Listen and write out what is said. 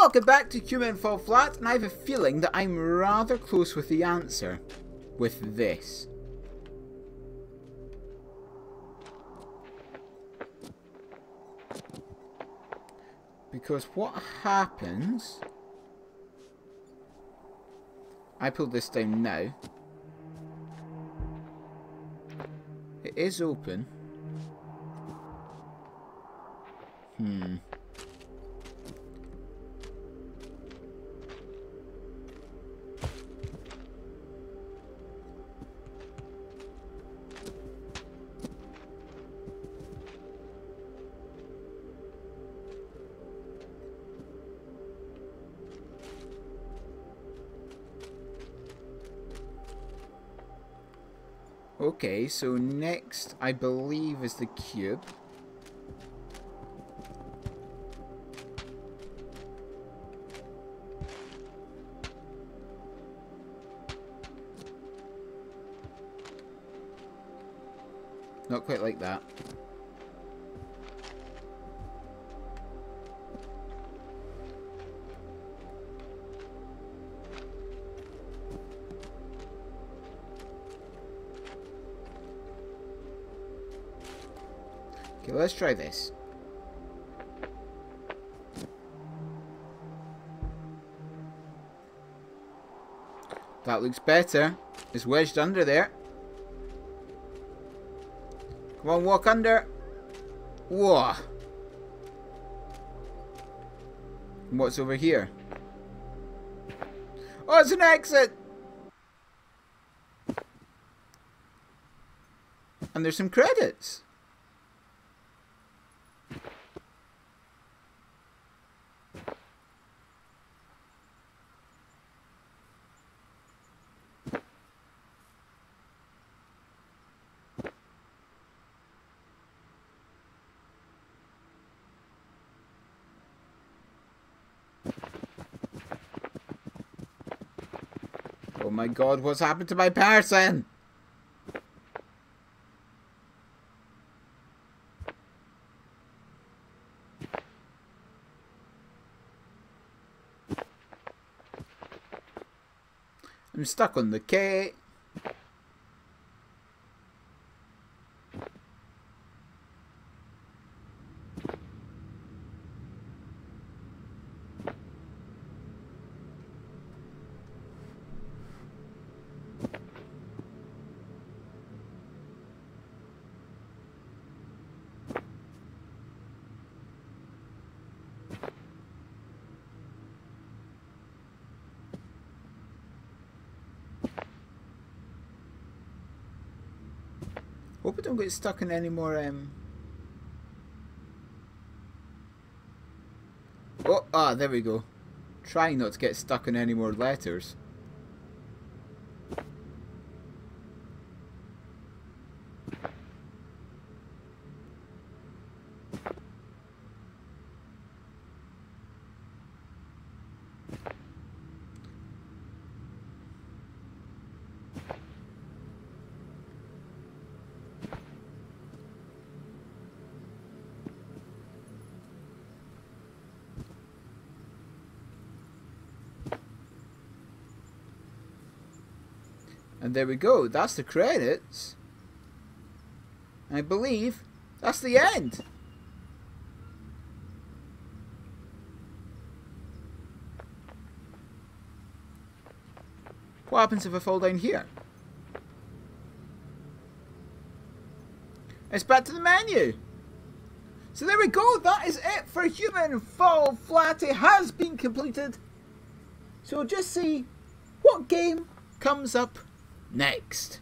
Welcome back to Human Fall Flat, and I have a feeling that I'm rather close with the answer. With this. Because what happens... I pull this down now. It is open. Hmm. Okay, so next, I believe, is the cube. Not quite like that. Okay, let's try this. That looks better. It's wedged under there. Come on, walk under. Whoa. What's over here? Oh, it's an exit! And there's some credits. Oh my god, what's happened to my person? I'm stuck on the K. Hope I don't get stuck in any more, um... Oh, ah, there we go. Trying not to get stuck in any more letters. And there we go. That's the credits. I believe that's the end. What happens if I fall down here? It's back to the menu. So there we go. That is it for Human Fall Flat. It has been completed. So just see what game comes up next.